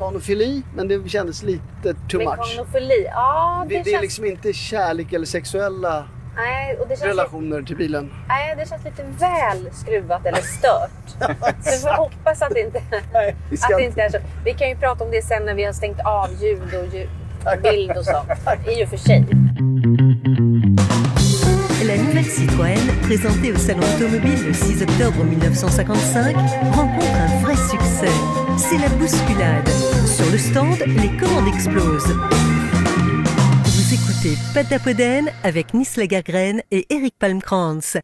mekanofili, men det kändes lite too much. Mekanofili, ja det, Det, det är liksom inte kärlek eller sexuella Nej, och det känns relationer till bilen. Nej, det känns lite väl skruvat eller stört. Så vi får hoppas att det inte, Nej, vi ska att det inte- är så. Vi kan ju prata om det sen när vi har stängt av ljud och ljud, bild och sånt. I och för sig. La nouvelle Citroën, présentée au Salon automobile le 6 octobre 1955, rencontre un vrai succès. C'est la bousculade. Le stand, les commandes explosent. Vous écoutez Patapoden avec Nice Lagargren et Eric Palmkrantz.